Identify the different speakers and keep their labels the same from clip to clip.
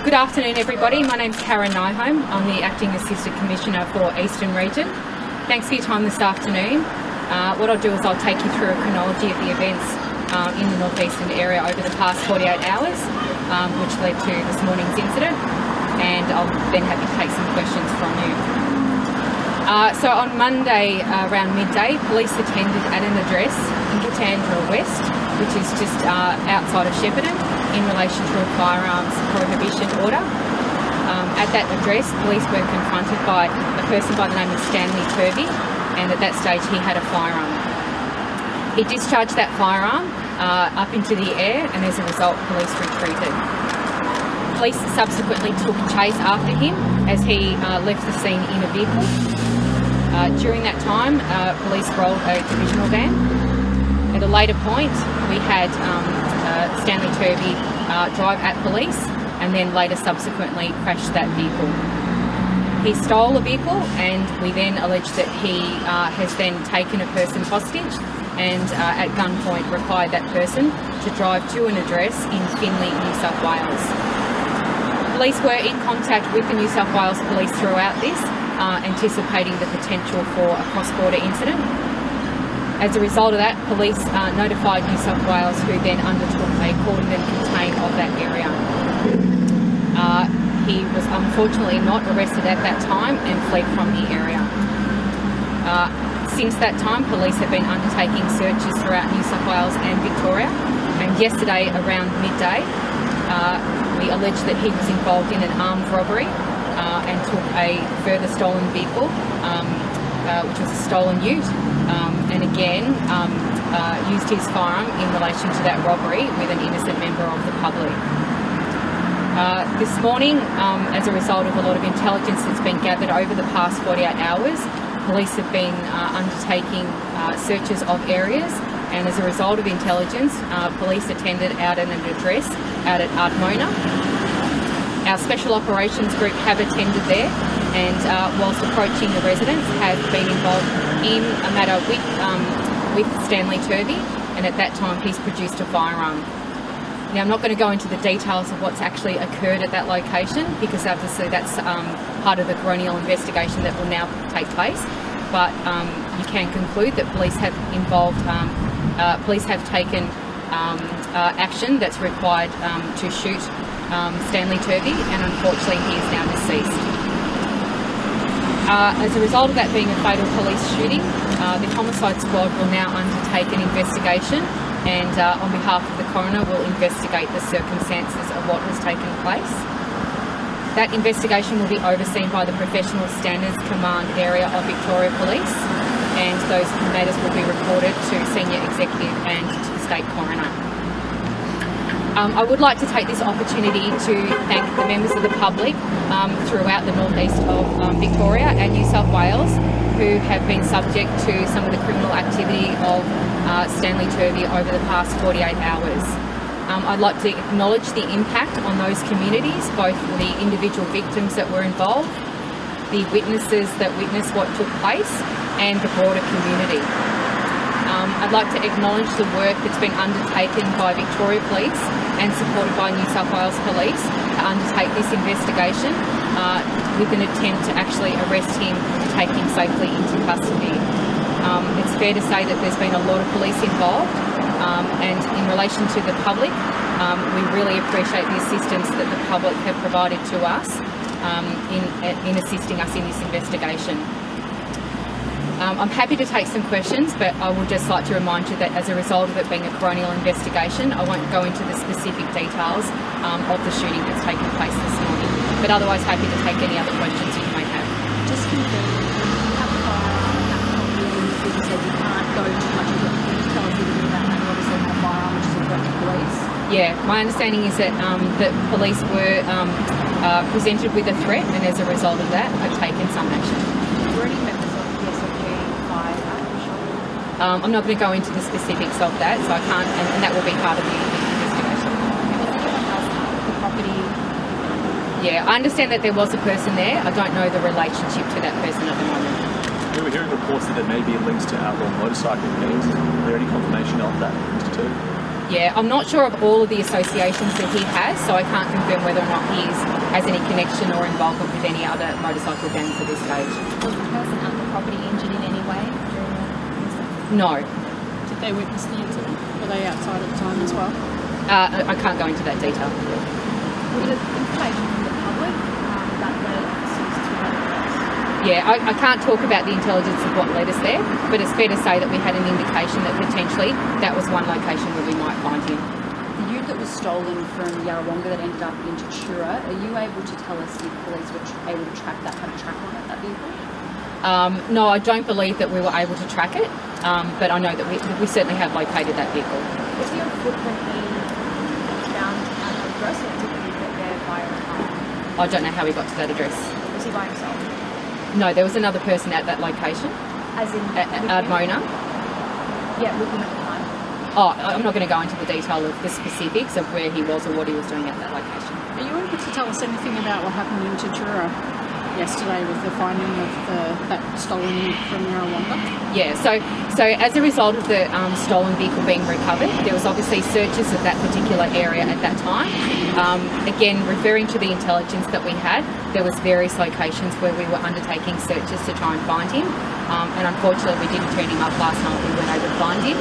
Speaker 1: Good afternoon, everybody. My name's Karen Nyholm. I'm the Acting Assistant Commissioner for Eastern Region. Thanks for your time this afternoon. Uh, what I'll do is I'll take you through a chronology of the events um, in the northeastern area over the past 48 hours, um, which led to this morning's incident, and I'll then happy to take some questions from you. Uh, so on Monday uh, around midday, police attended at an address in Katandra West, which is just uh, outside of Shepparton, in relation to a firearms prohibition order. Um, at that address, police were confronted by a person by the name of Stanley Turvey, and at that stage he had a firearm. He discharged that firearm uh, up into the air, and as a result, police retreated. Police subsequently took chase after him as he uh, left the scene in a vehicle. Uh, during that time, uh, police rolled a divisional van. At a later point, we had um, Stanley Turvey uh, drive at police and then later subsequently crashed that vehicle. He stole a vehicle and we then allege that he uh, has then taken a person hostage and uh, at gunpoint required that person to drive to an address in Finley, New South Wales. Police were in contact with the New South Wales Police throughout this, uh, anticipating the potential for a cross-border incident. As a result of that, police uh, notified New South Wales, who then undertook a cordon and contain of that area. Uh, he was unfortunately not arrested at that time and fled from the area. Uh, since that time, police have been undertaking searches throughout New South Wales and Victoria. And yesterday, around midday, uh, we alleged that he was involved in an armed robbery uh, and took a further stolen vehicle, um, uh, which was a stolen ute, um, and again um, uh, used his firearm in relation to that robbery with an innocent member of the public. Uh, this morning, um, as a result of a lot of intelligence that's been gathered over the past 48 hours, police have been uh, undertaking uh, searches of areas and as a result of intelligence, uh, police attended out at an address out at Ardmona. Our Special Operations Group have attended there and uh, whilst approaching the residents have been involved in a matter with, um, with Stanley Turvey and at that time he's produced a firearm. Now, I'm not going to go into the details of what's actually occurred at that location because obviously that's um, part of the coronial investigation that will now take place. But um, you can conclude that police have involved, um, uh, police have taken um, uh, action that's required um, to shoot um, Stanley Turvey, and unfortunately, he is now deceased. Uh, as a result of that being a fatal police shooting, uh, the homicide squad will now undertake an investigation and uh, on behalf of the coroner will investigate the circumstances of what has taken place. That investigation will be overseen by the Professional Standards Command area of Victoria Police and those matters will be reported to Senior Executive and to the State Coroner. Um, I would like to take this opportunity to thank the members of the public um, throughout the northeast of um, Victoria and New South Wales who have been subject to some of the criminal activity of uh, Stanley Turvey over the past 48 hours. Um, I'd like to acknowledge the impact on those communities, both the individual victims that were involved, the witnesses that witnessed what took place, and the broader community. Um, I'd like to acknowledge the work that's been undertaken by Victoria Police and supported by New South Wales Police to undertake this investigation uh, with an attempt to actually arrest him and take him safely into custody. Um, it's fair to say that there's been a lot of police involved um, and in relation to the public, um, we really appreciate the assistance that the public have provided to us um, in, in assisting us in this investigation. Um, I'm happy to take some questions, but I would just like to remind you that as a result of it being a coronial investigation, I won't go into the specific details um, of the shooting that's taken place this morning. But otherwise, happy to take any other questions you may have.
Speaker 2: Just confirm, you have a firearm at home, you said you can't go too much into it. Can you tell us a bit about that? You obviously have a firearm, which is a threat to police.
Speaker 1: Yeah, my understanding is that um, that police were um, uh, presented with a threat, and as a result of that, have taken some action.
Speaker 2: Were any members of the SLP fired at the shot?
Speaker 1: Um, I'm not going to go into the specifics of that, so I can't, and, and that will be part of the investigation.
Speaker 2: Was anyone else at the property?
Speaker 1: Yeah, I understand that there was a person there. I don't know the relationship to that person at the moment.
Speaker 3: We were hearing reports that there may be links to outlaw motorcycle gangs. Is there any confirmation of that, Mr. Turvey?
Speaker 1: Yeah, I'm not sure of all of the associations that he has, so I can't confirm whether or not he is, has any connection or involvement with any other motorcycle gangs at this stage.
Speaker 2: Was the person at the property injured in any way during the incident?
Speaker 1: No,
Speaker 3: Did they witness the incident? Were they outside at the time as well?
Speaker 1: uh, I can't go into that detail.
Speaker 2: Was it information from the public um, that led officers to that?
Speaker 1: Yeah, I, I can't talk about the intelligence of what led us there, but it's fair to say that we had an indication that potentially that was one location where we might find him.
Speaker 4: The ute that was stolen from Yarrawonga that ended up in Tatura, are you able to tell us if police were tr- able to track that, had a track on it, that vehicle?
Speaker 1: Um, no, I don't believe that we were able to track it, um, but I know that we, we certainly have located that vehicle.
Speaker 2: Was he on foot when he an address or did he get there via a car?
Speaker 1: I don't know how we got to that address.
Speaker 2: Was he by himself?
Speaker 1: No, there was another person at that location,
Speaker 2: As in
Speaker 1: at, at? Mona.
Speaker 2: Yeah, with him at the time.
Speaker 1: Oh, I'm not going to go into the detail of the specifics of where he was or what he was doing at that location.
Speaker 3: Are you able to tell us anything about what happened in Tatura yesterday with the finding of the, that stolen from Yarrawonga?
Speaker 1: Yeah, so so as a result of the um, stolen vehicle being recovered, there was obviously searches of that particular area at that time. Um, again, referring to the intelligence that we had, there was various locations where we were undertaking searches to try and find him. Um, and unfortunately, we didn't turn him up last night. We weren't able to find him.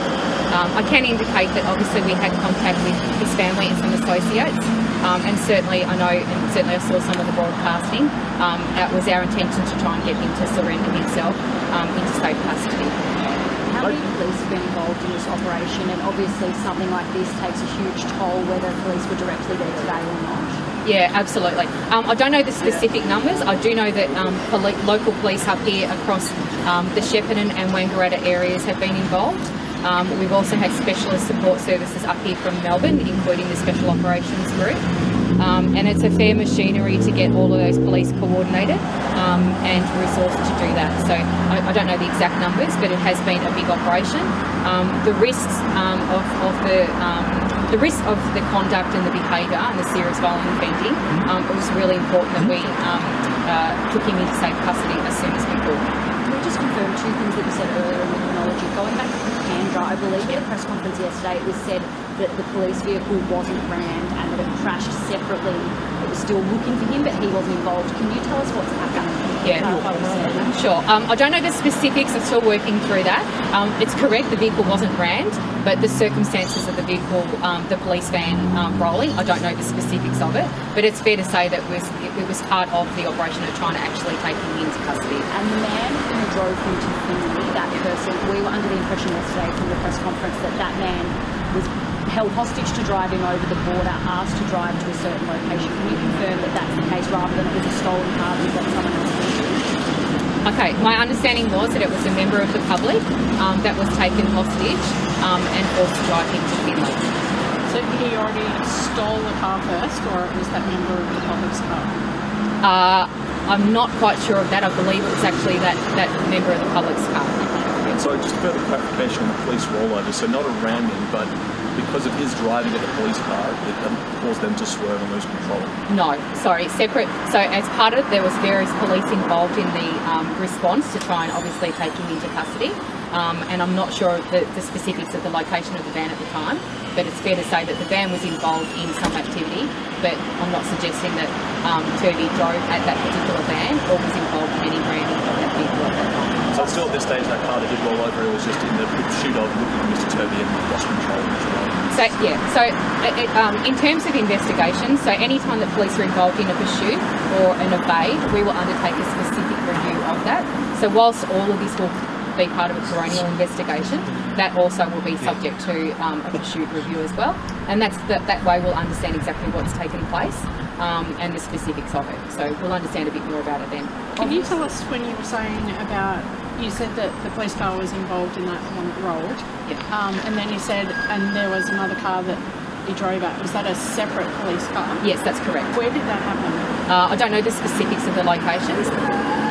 Speaker 1: Um, I can indicate that obviously we had contact with his family and some associates. Um, and certainly, I know, and certainly I saw some of the broadcasting. Um, that was our intention to try and get him to surrender himself um, into safe custody.
Speaker 4: How many police have been involved in this operation? And obviously, something like this takes a huge toll, whether police were directly there today or not.
Speaker 1: Yeah, absolutely. Um, I don't know the specific numbers. I do know that um, poli- local police up here across um, the Shepparton and Wangaratta areas have been involved. Um, we've also had specialist support services up here from Melbourne, including the Special Operations Group. Um, and it's a fair machinery to get all of those police coordinated um, and resourced to do that. So I, I don't know the exact numbers, but it has been a big operation. Um, the risks um, of, of the um, the risk of the conduct and the behaviour and the serious violent offending, um, it was really important that we um, uh, took him into safe custody as soon as we could.
Speaker 4: We just confirm two things that you said earlier in the chronology? Going back to Katandra, I believe at the press conference yesterday it was said that the police vehicle wasn't rammed and that it crashed separately. Was still looking for him, but he wasn't involved. Can you tell us what's happened?
Speaker 1: Yeah.
Speaker 4: Clarify what you said.
Speaker 1: Sure. Um, I don't know the specifics. I'm still working through that. Um, it's correct. The vehicle wasn't rammed, but the circumstances of the vehicle, um, the police van um, rolling, I don't know the specifics of it. But it's fair to say that it was, it, it was part of the operation of trying to actually take him into custody.
Speaker 4: And the man who drove him to Finley, that person, we were under the impression yesterday from the press conference that that man was held hostage to driving over the border, asked to drive to a certain location. Can you confirm that that's the case rather than it was a stolen car that got someone else into?
Speaker 1: Okay, my understanding was that it was a member of the public um, that was taken hostage um, and forced to drive him to Finley.
Speaker 3: So he already stole the car first, or it was that member of the public's car?
Speaker 1: Uh, I'm not quite sure of that. I believe it was actually that, that member of the public's car.
Speaker 5: And so just further clarification on the police rollover. So not a ramming, but because of his driving at the police car, it caused them to swerve and lose control.
Speaker 1: No, sorry, separate. So as part of it, there was various police involved in the um, response to try and obviously take him into custody. Um, and I'm not sure of the, the specifics of the location of the van at the time, but it's fair to say that the van was involved in some activity. But I'm not suggesting that um, Turvey drove at that particular van or was involved in any branding of that vehicle at that time.
Speaker 5: So still at this stage, that car that did roll over, it was just in the pursuit of looking for Mr. Turvey and lost control. Of Mr. Rowan.
Speaker 1: So yeah, so it, it, um, in terms of investigation, so any time that police are involved in a pursuit or an evade, we will undertake a specific review of that. So whilst all of this will be part of a coronial investigation, that also will be subject to um, a pursuit review as well, and that's the, that way we'll understand exactly what's taken place um, and the specifics of it. So we'll understand a bit more about it then.
Speaker 3: Can you tell us when you were saying about, you said that the police car was involved in that one that rolled,
Speaker 1: Yeah.
Speaker 3: um, and then you said, and there was another car that he drove at. Was that a separate police car?
Speaker 1: Yes, that's correct.
Speaker 3: Where did that happen?
Speaker 1: Uh, I don't know the specifics of the locations.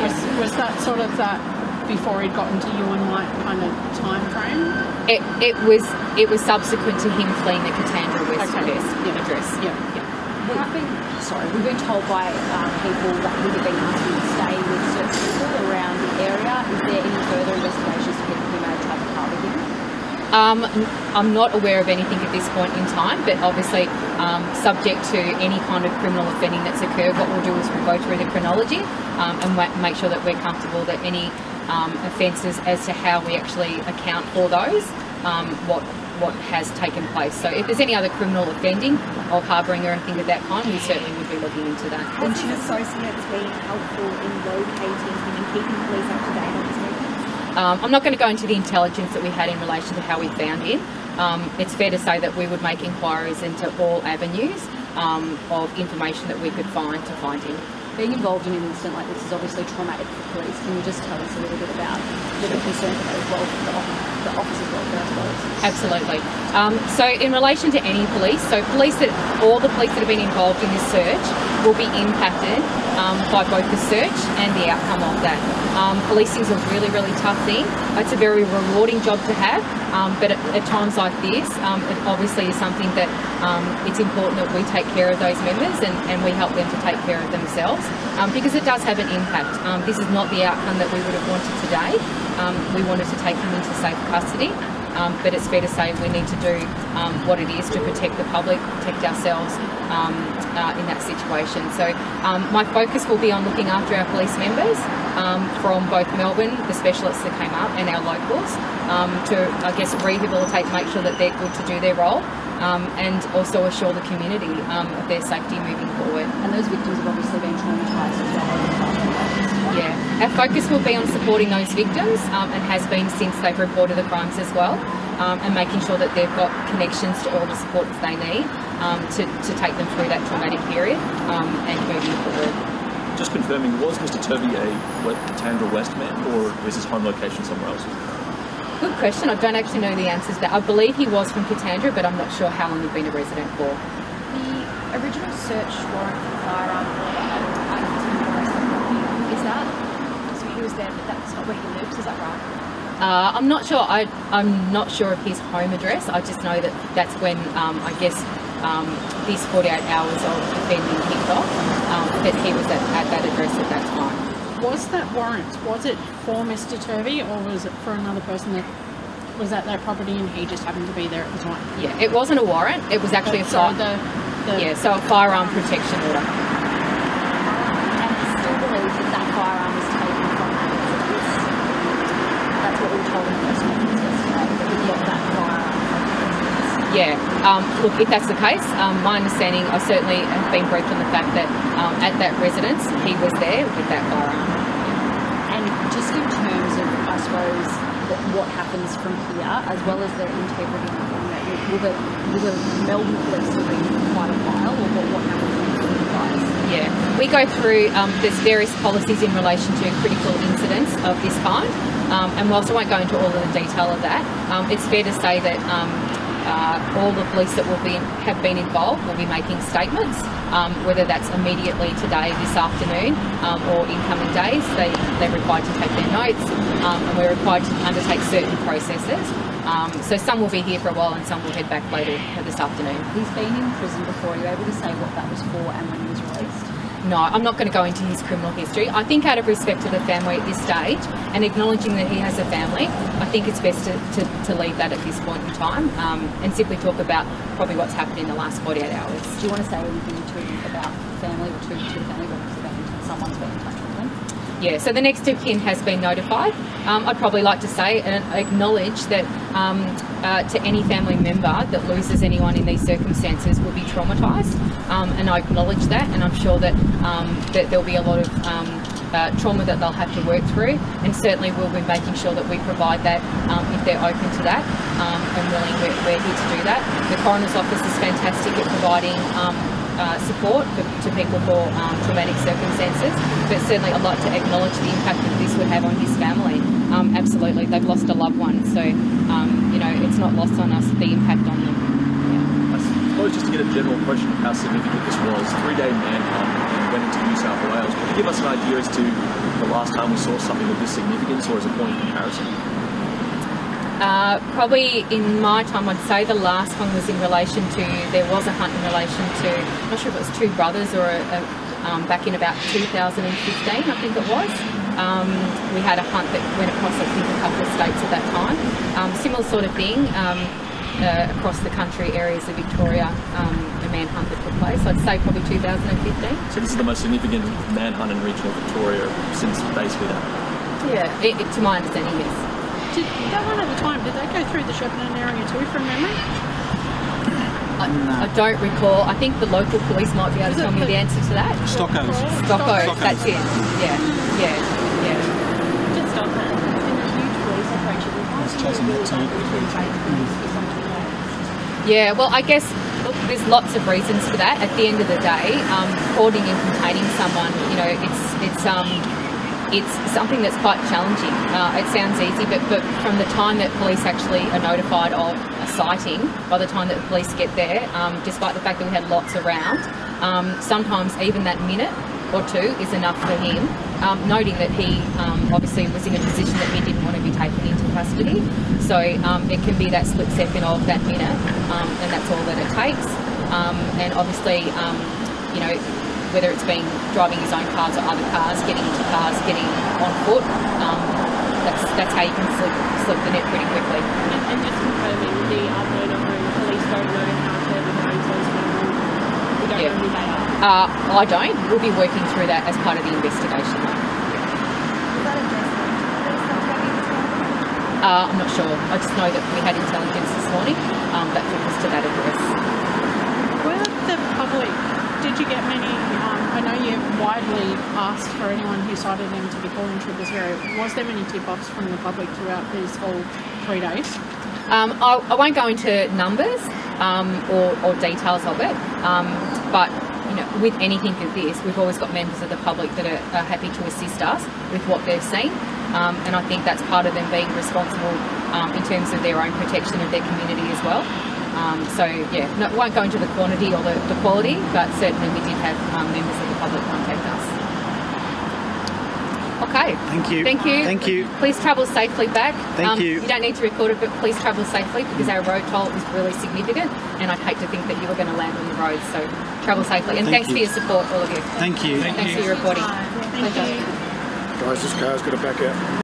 Speaker 3: Was, was that sort of that before he'd gotten to you and Mike kind of time frame?
Speaker 1: It, it was it was subsequent to him fleeing the Katandra West
Speaker 3: Okay.
Speaker 1: address.
Speaker 3: Yeah.
Speaker 4: We've been, sorry, we've been told by um, people that we've been asked to stay with certain people around the area. Is there any further investigations to people who may have tried him?
Speaker 1: Um, I'm not aware of anything at this point in time, but obviously, um, subject to any kind of criminal offending that's occurred, what we'll do is we'll go through the chronology um, and make sure that we're comfortable that any um, offences as to how we actually account for those, what what has taken place. So, if there's any other criminal offending or harbouring or anything of that kind, we certainly would be looking into that.
Speaker 6: Has his associates been helpful in locating him and keeping police up to date on his movements?
Speaker 1: Um, I'm not going to go into the intelligence that we had in relation to how we found him. Um, it's fair to say that we would make inquiries into all avenues um, of information that we could find to find him.
Speaker 4: Being involved in an incident like this is obviously traumatic for police. Can you just tell us a little bit about the concern for as well, for the, the officers' welfare, I suppose?
Speaker 1: Absolutely. Um, so, in relation to any police, so police that all the police that have been involved in this search will be impacted um, by both the search and the outcome of that. Um, policing is a really, really tough thing. It's a very rewarding job to have, um, but at, at times like this, um, it obviously is something that um, it's important that we take care of those members and, and we help them to take care of themselves because it does have an impact. This is not the outcome that we would have wanted today. We wanted to take them into safe custody. Um, but it's fair to say we need to do um, what it is to protect the public, protect ourselves um, uh, in that situation. So um, my focus will be on looking after our police members um, from both Melbourne, the specialists that came up, and our locals um, to, I guess, rehabilitate, make sure that they're good to do their role, and also assure the community of their safety moving forward.
Speaker 4: And those victims have obviously been traumatised as well over the past few days.
Speaker 1: Yeah, our focus will be on supporting those victims um, and has been since they've reported the crimes as well, um, and making sure that they've got connections to all the supports they need um, to, to take them through that traumatic period um, and moving forward.
Speaker 5: Just confirming, was Mr. Turvey a West- Tandra West man, or was his home location somewhere else?
Speaker 1: Good question. I don't actually know the answers to that. I believe he was from Katandra, but I'm not sure how long he'd been a resident for.
Speaker 2: The original search warrant for the firearm at Timber West property, is that, so he was there, but that's not where he lives, is that right?
Speaker 1: Uh, I'm not sure. I, I'm not sure of his home address. I just know that that's when um, I guess um, these 48 hours of offending kicked off. Um, that he was at, at that address at that time.
Speaker 3: Was that warrant, was it for Mr. Turvey or was it for another person that was at that property and he just happened to be there at the time?
Speaker 1: Yeah, it wasn't a warrant. It was actually a
Speaker 3: So
Speaker 1: fire.
Speaker 3: the, the
Speaker 1: Yeah, so a firearm protection order.
Speaker 4: And he still believes that that firearm was taken from that residence. That's what we were told in the press conference yesterday, that we got that firearm from the residence.
Speaker 1: Yeah. Um, look, if that's the case, um, my understanding, I certainly have been briefed on the fact that um, at that residence he was there with that firearm.
Speaker 4: And just in terms of, I suppose, that what happens from here, as well as the integrity of the network, will the, will the Melbourne Police be for quite a while, or what, what happens next with you guys?
Speaker 1: Yeah, we go through, um, there's various policies in relation to critical incidents of this kind. Um, and whilst I won't go into all of the detail of that, um, it's fair to say that um, uh, all the police that will be have been involved will be making statements, um, whether that's immediately today, this afternoon, um, or in coming days. They, they're required to take their notes, um, and we're required to undertake certain processes. Um, so some will be here for a while, and some will head back later this afternoon.
Speaker 4: He's been in prison before. Are you able to say what that was for and when?
Speaker 1: No, I'm not going to go into his criminal history. I think, out of respect to the family at this stage and acknowledging that he has a family, I think it's best to, to, to leave that at this point in time um, and simply talk about probably what's happened in the last 48 hours.
Speaker 4: Do you want to say anything to about family or to, to the family members about someone's been in touch with them?
Speaker 1: Yeah, so the next of kin has been notified. Um, I'd probably like to say and acknowledge that um, uh, to any family member that loses anyone in these circumstances will be traumatised, um, and I acknowledge that, and I'm sure that um, that there'll be a lot of um, uh, trauma that they'll have to work through, and certainly we'll be making sure that we provide that um, if they're open to that and willing. We're, we're here to do that. The coroner's office is fantastic at providing. Uh, support for, to people for um, traumatic circumstances, but certainly I'd like to acknowledge the impact that this would have on his family. Um, absolutely, they've lost a loved one, so um, you know it's not lost on us the impact on them.
Speaker 5: Suppose just to get a general question of how significant this was, three-day manhunt and went into New South Wales. Can you give us an idea as to the last time we saw something of this significance, or as a point of comparison?
Speaker 1: Uh, probably in my time, I'd say the last one was in relation to there was a hunt in relation to I'm not sure if it was two brothers or a, a, um, back in about 2015, I think it was. Um, we had a hunt that went across, I think, a couple of states at that time. Um, similar sort of thing um, uh, across the country, areas of Victoria, um, a manhunt that took place. I'd say probably 2015.
Speaker 5: So this is the most significant manhunt in regional Victoria since basically that.
Speaker 1: Yeah, it, it, to my understanding, yes.
Speaker 3: Did that one at the time? Did they go through the Shepparton area too, from memory?
Speaker 1: I, I don't recall. I think the local police might be able to tell me the answer to that.
Speaker 7: Stockos.
Speaker 1: Stocko,
Speaker 7: Stockos.
Speaker 1: that's it. Yeah, yeah, yeah.
Speaker 6: Just on that, it's been a huge police
Speaker 1: Yeah, well, I guess look, there's lots of reasons for that. At the end of the day, um, hoarding and containing someone, you know, it's it's um, it's something that's quite challenging. Uh, it sounds easy, but but from the time that police actually are notified of a sighting, by the time that the police get there, um, despite the fact that we had lots around, um, sometimes even that minute or two is enough for him. Um, noting that he um, obviously was in a position that he didn't want to be taken into custody, so um, it can be that split second of that minute, um, and that's all that it takes. Um, and obviously, um, you know, whether it's been driving his own cars or other cars, getting into cars, getting on foot, um, that's that's how you can slip slip the net pretty quickly.
Speaker 6: And, and just confirming the unknown of whom police don't know how to recruit those people. We don't
Speaker 1: Yeah.
Speaker 6: know who they are.
Speaker 1: Uh, I don't. We'll be working through that as part of the investigation.
Speaker 6: Is that a
Speaker 1: Uh, I'm not sure. I just know that we had intelligence this morning um, that took us to that address.
Speaker 3: Were the public? Did you get many? Um, I know you widely asked for anyone who sighted him to be calling triple zero. Was there many tip-offs from the public throughout these whole three days?
Speaker 1: Um, I, I won't go into numbers um, or, or details of it, um, but with anything of this, we've always got members of the public that are, are happy to assist us with what they've seen, um, and I think that's part of them being responsible um, in terms of their own protection of their community as well. Um, so yeah, no, won't go into the quantity or the, the quality, but certainly we did have um, members of the public contact us. Okay.
Speaker 7: Thank you.
Speaker 1: Thank you.
Speaker 7: Thank you.
Speaker 1: Please travel safely back.
Speaker 7: Thank
Speaker 1: um,
Speaker 7: you.
Speaker 1: You don't need to record it, but please travel safely because our road toll is really significant, and I'd hate to think that you were going to land on the road. So travel safely, and
Speaker 7: Thank
Speaker 1: thanks
Speaker 7: you.
Speaker 1: for your support, all of you.
Speaker 7: Thank you.
Speaker 1: Thank Thanks for your reporting.
Speaker 3: Thank
Speaker 1: Pleasure.
Speaker 3: you.
Speaker 8: Guys, this car's got to back out.